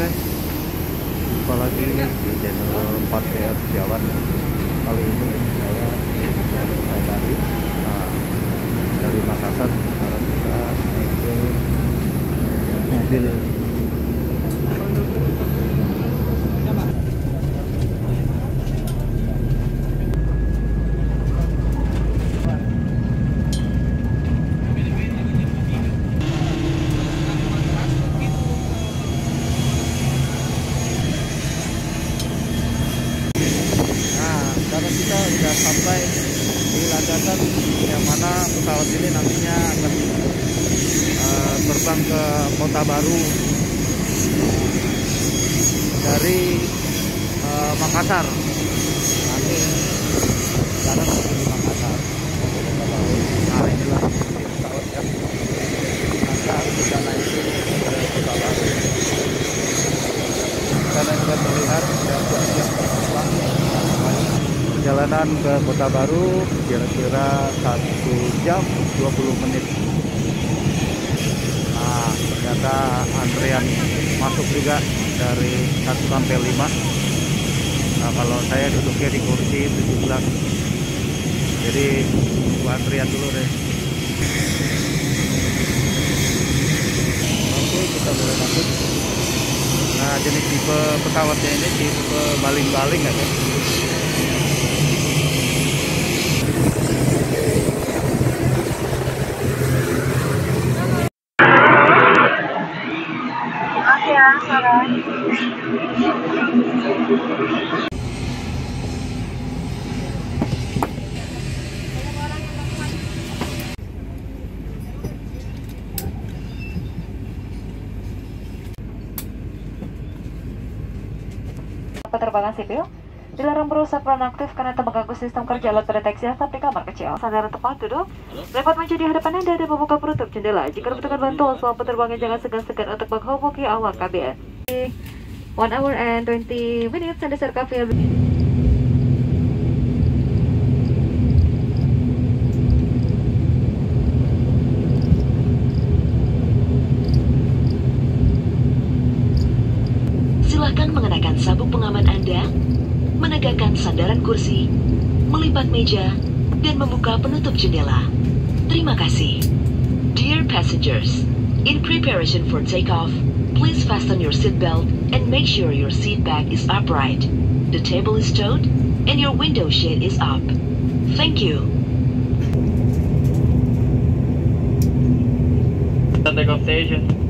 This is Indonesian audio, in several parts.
guys Jumpa lagi di channel 4 PR Jawan Kali ini saya saya dari nah, dari Makassar sekarang kita naik ke mobil Nah, sekarang kita sudah sampai di landasan yang mana pesawat nantinya akan eh, terbang ke Kota Baru dari eh, Makassar. Nanti sekarang lagi di Makassar. Nah, inilah pesawat yang akan kita naiki ke Kota Baru. Karena sudah terbang perjalanan ke Kota Baru kira-kira 1 jam 20 menit. Nah ternyata antrian masuk juga dari 1 sampai 5 nah kalau saya duduknya di kursi 17 jadi antrian dulu deh. Oke kita boleh masuk. Nah jenis tipe pesawatnya ini tipe baling-baling ya guys Oke ya, Sarah. Penerbangan sipil dilarang berusaha peran aktif karena itu mengganggu sistem kerja alat pendeteksi asap di kamar kecil. Sadar tempat duduk, dapat menjadi hadapan Anda dan membuka penutup jendela. Jika dibutuhkan bantuan selama penerbangan, jangan segan-segan untuk menghubungi awak KBN. 1 hour and 20 minutes and desert cafe. Silakan mengenakan sabuk pengaman Anda, menegakkan sandaran kursi, melipat meja, dan membuka penutup jendela. Terima kasih. Dear passengers, in preparation for takeoff, please fasten your seatbelt and make sure your seat back is upright. The table is stowed and your window shade is up. Thank you. Takeoff station.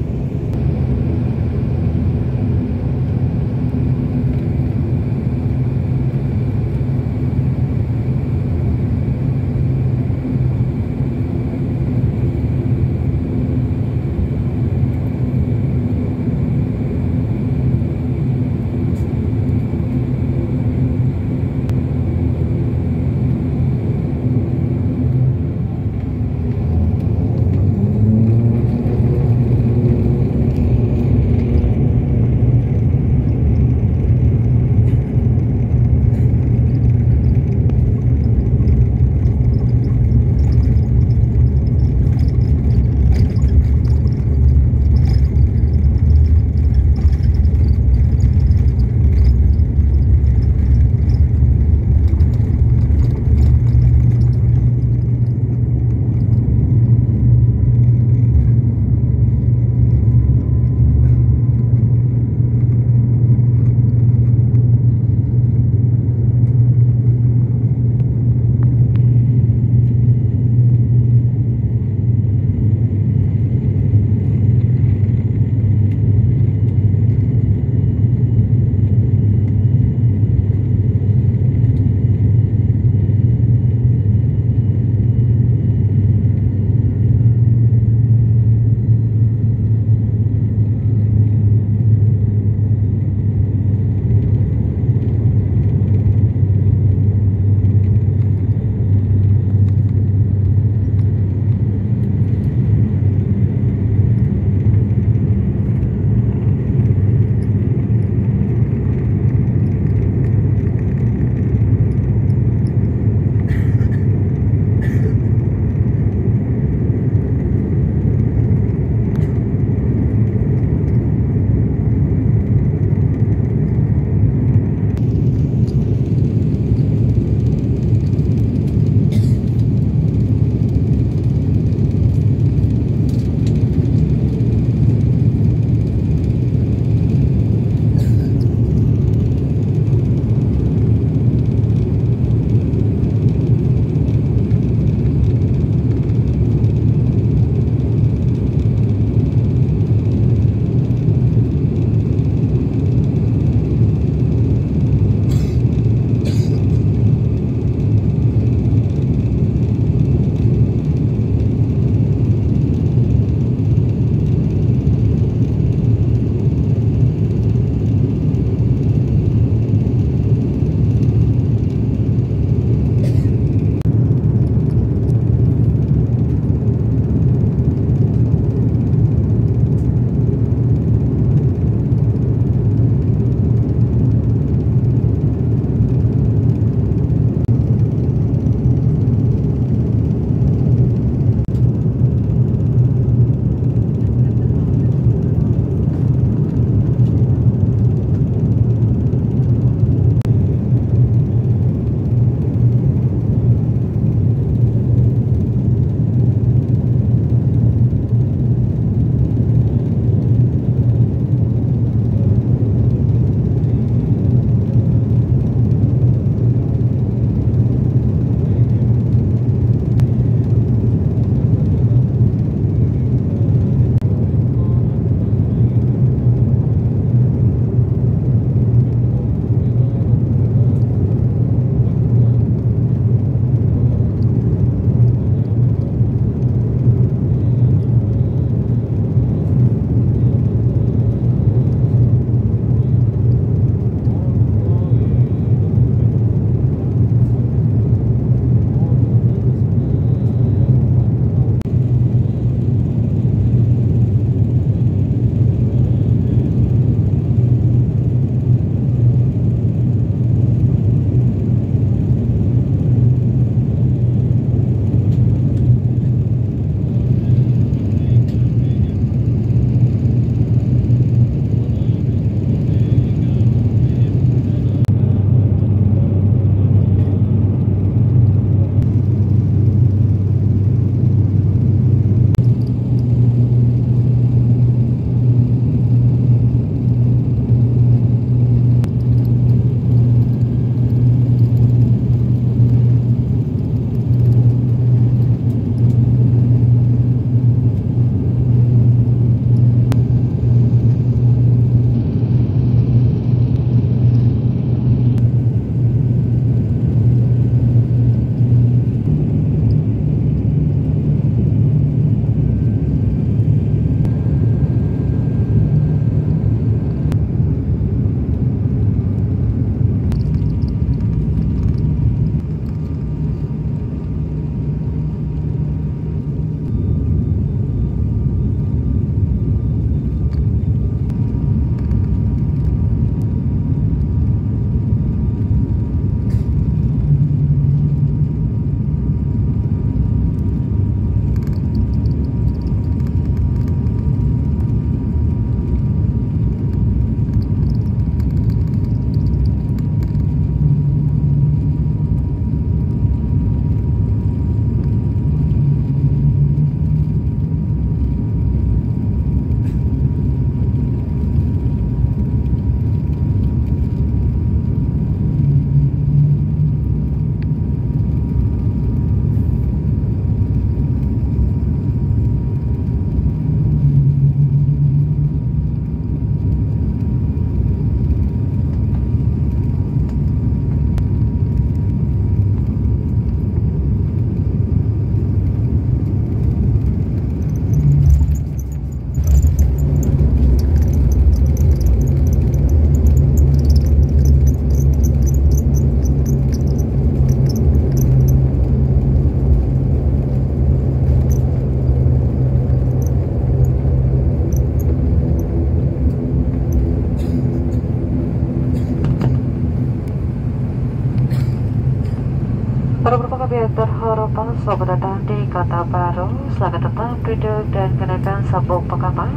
Selamat datang di Kota Baru. Selamat tetap duduk dan kenakan sabuk pengaman.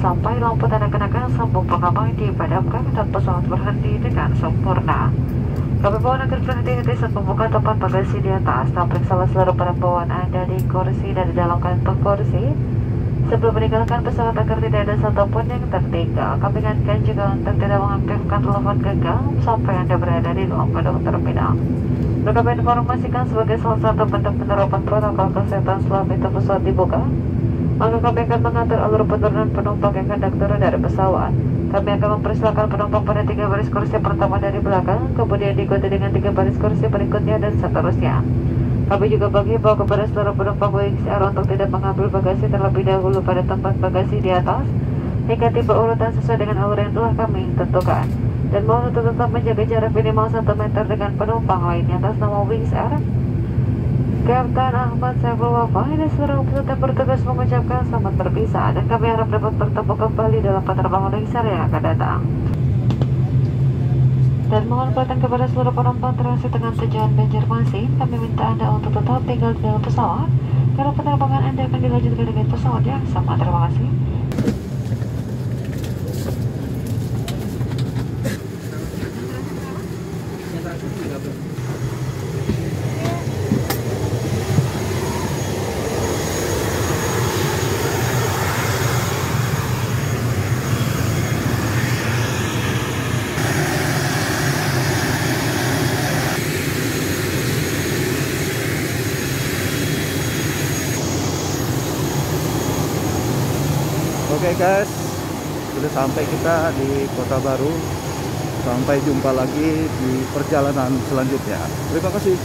Sampai lampu tanda kenakan sabuk pengaman dipadamkan dan pesawat berhenti dengan sempurna. Kami mohon agar berhenti-henti saat membuka tempat bagasi di atas dan periksa seluruh barang bawaan Anda di kursi dan di dalam kantong kursi. Sebelum meninggalkan pesawat agar tidak ada satupun yang tertinggal, kami ingatkan juga untuk tidak mengaktifkan telepon genggam sampai Anda berada di dalam gedung terminal. Kami informasikan sebagai salah satu bentuk penerapan protokol kesehatan selama itu pesawat dibuka, maka kami akan mengatur alur penurunan penumpang yang hendak turun dari pesawat. Kami akan mempersilakan penumpang pada tiga baris kursi pertama dari belakang, kemudian diikuti dengan tiga baris kursi berikutnya dan seterusnya. Kami juga menghimbau kepada seluruh penumpang Wings Air untuk tidak mengambil bagasi terlebih dahulu pada tempat bagasi di atas hingga tiba urutan sesuai dengan alur yang telah kami tentukan. Dan mohon untuk tetap menjaga jarak minimal 1 meter dengan penumpang lainnya atas nama Wings Air. Kapten Ahmad Saiful Wafa dan seluruh peserta bertugas mengucapkan selamat berpisah dan kami harap dapat bertemu kembali dalam penerbangan Wings Air yang akan datang. Dan mohon perhatian kepada seluruh penumpang transit dengan tujuan Banjarmasin, kami minta Anda untuk tetap tinggal di dalam pesawat karena penerbangan Anda akan dilanjutkan dengan pesawat yang sama. Terima kasih. Oke guys, sudah sampai kita di Kota Baru. Sampai jumpa lagi di perjalanan selanjutnya. Terima kasih.